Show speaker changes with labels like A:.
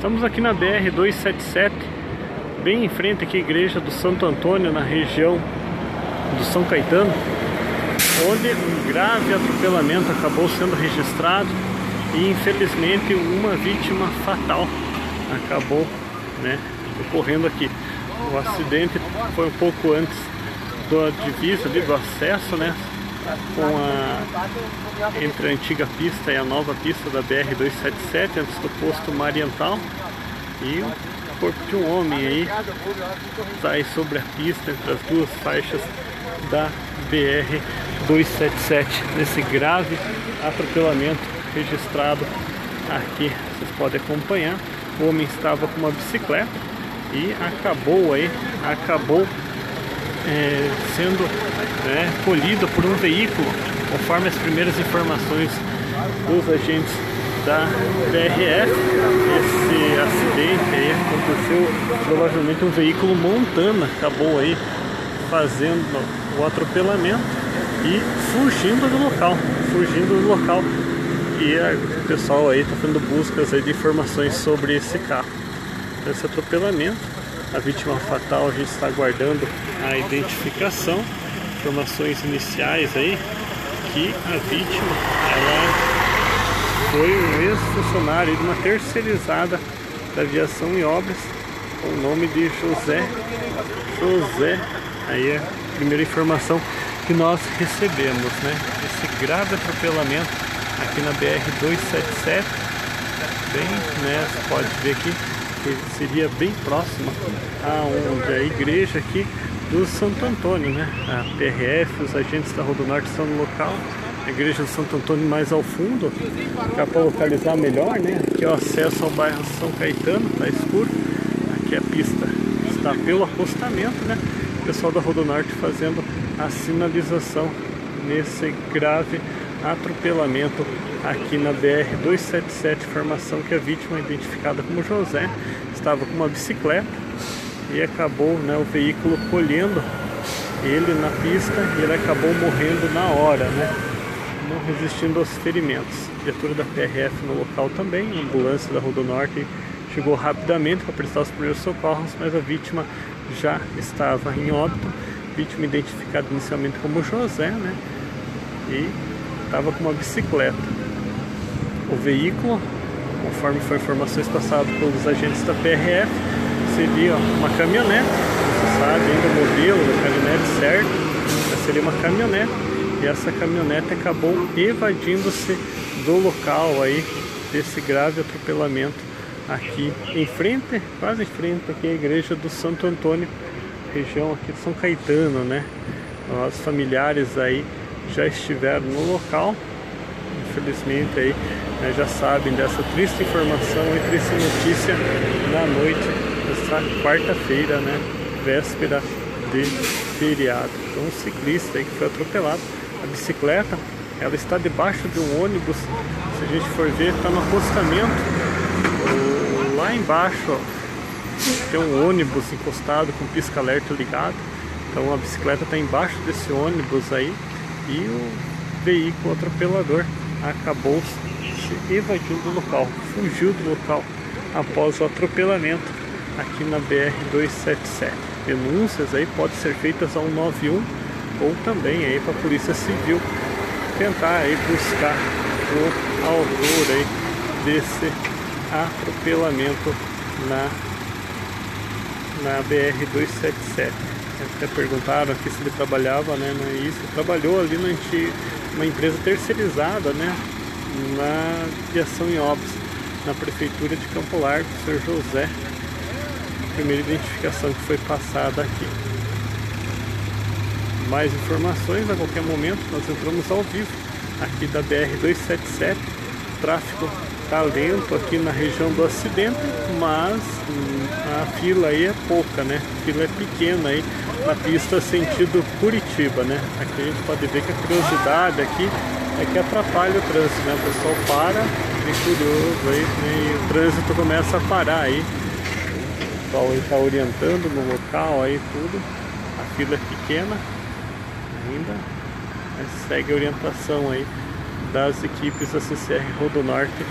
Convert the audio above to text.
A: Estamos aqui na BR 277, bem em frente aqui à igreja do Santo Antônio, na região do São Caetano, onde um grave atropelamento acabou sendo registrado e infelizmente uma vítima fatal acabou né, ocorrendo aqui. O acidente foi um pouco antes da divisa ali, do acesso, né? Com a entre a antiga pista e a nova pista da BR 277, antes do posto Mariental. E o corpo de um homem aí aí sobre a pista entre as duas faixas da BR 277 nesse grave atropelamento registrado aqui. Vocês podem acompanhar. O homem estava com uma bicicleta e acabou aí, acabou é, sendo né, colhido por um veículo, conforme as primeiras informações dos agentes da BRF. Esse acidente aí aconteceu provavelmente um veículo montana acabou aí fazendo o atropelamento e fugindo do local, fugindo do local. E o pessoal aí está fazendo buscas aí de informações sobre esse carro, esse atropelamento. A vítima fatal a gente está aguardando a identificação, informações iniciais aí que a vítima ela foi um ex-funcionário de uma terceirizada da aviação e obras com o nome de José. José aí é a primeira informação que nós recebemos né? Esse grave atropelamento aqui na BR 277 bem né você pode ver aqui que seria bem próxima a onde a igreja aqui do Santo Antônio, né? A PRF, os agentes da Rodonorte estão no local. A igreja do Santo Antônio mais ao fundo, para localizar melhor, né? Aqui é o acesso ao bairro São Caetano, tá escuro. Aqui a pista está pelo acostamento, né? O pessoal da Rodonorte fazendo a sinalização nesse grave atropelamento aqui na BR 277, informação que a vítima identificada como José estava com uma bicicleta e acabou né, o veículo colhendo ele na pista e ele acabou morrendo na hora, né? Não resistindo aos ferimentos. Viatura da PRF no local também, a ambulância da Rodonorte chegou rapidamente para prestar os primeiros socorros, mas a vítima já estava em óbito, vítima identificada inicialmente como José, né? E estava com uma bicicleta. O veículo, conforme foi informações passadas pelos agentes da PRF, seria uma caminhonete, você sabe ainda o modelo da caminhonete certo, seria uma caminhonete e essa caminhonete acabou evadindo-se do local aí desse grave atropelamento aqui em frente, quase em frente aqui à igreja do Santo Antônio, região aqui de São Caetano, né? Os familiares aí já estiveram no local, infelizmente aí né, já sabem dessa triste informação e triste notícia na noite desta quarta-feira, né, véspera de feriado. Então um ciclista aí que foi atropelado, a bicicleta, ela está debaixo de um ônibus, se a gente for ver, está no acostamento, lá embaixo ó, tem um ônibus encostado com pisca-alerta ligado, então a bicicleta está embaixo desse ônibus aí, e o veículo atropelador acabou se evadindo do local, fugiu do local após o atropelamento aqui na BR-277. Denúncias aí podem ser feitas ao 91 ou também aí para a Polícia Civil tentar aí buscar o autor aí desse atropelamento na, na BR-277 até perguntaram aqui se ele trabalhava, né, não é isso, trabalhou ali na uma empresa terceirizada, né, na viação e obras, na prefeitura de Campo Largo, Sr. José, primeira identificação que foi passada aqui. Mais informações a qualquer momento, nós entramos ao vivo aqui da BR 277, tráfego talento aqui na região do acidente, mas hum, a fila aí é pouca, né? A fila é pequena aí na pista sentido Curitiba, né? Aqui a gente pode ver que a curiosidade aqui é que atrapalha o trânsito, né? O pessoal para, bem curioso aí, né? e o trânsito começa a parar aí. O pessoal está orientando no local aí tudo. A fila é pequena ainda, mas segue a orientação aí das equipes da CCR Rodonorte